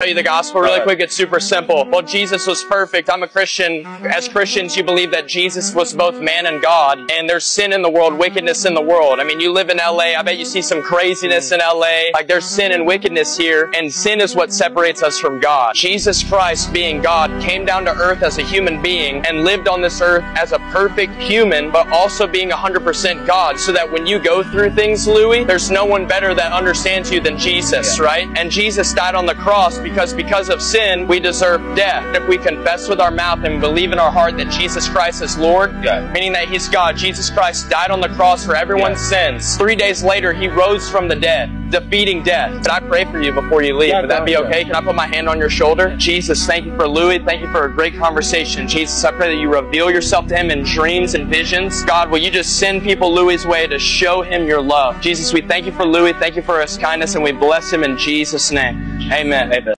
tell you the gospel really quick. It's super simple. Well, Jesus was perfect. I'm a Christian. As Christians, you believe that Jesus was both man and God, and there's sin in the world, wickedness in the world. I mean, you live in LA. I bet you see some craziness in LA. Like there's sin and wickedness here, and sin is what separates us from God. Jesus Christ, being God, came down to earth as a human being and lived on this earth as a perfect human, but also being 100% God, so that when you go through things, Louis, there's no one better that understands you than Jesus, right? And Jesus died on the cross because because of sin, we deserve death. If we confess with our mouth and believe in our heart that Jesus Christ is Lord, Yeah. meaning that He's God, Jesus Christ died on the cross for everyone's sins. Three days later, He rose from the dead, defeating death. Can I pray for you before you leave? Yeah, Would that be okay? Can I put my hand on your shoulder? Jesus, thank you for Louis. Thank you for a great conversation. Jesus, I pray that you reveal yourself to him in dreams and visions. God, will you just send people Louis' way to show him your love? Jesus, we thank you for Louis. Thank you for his kindness, and we bless him in Jesus' name. Amen. Amen.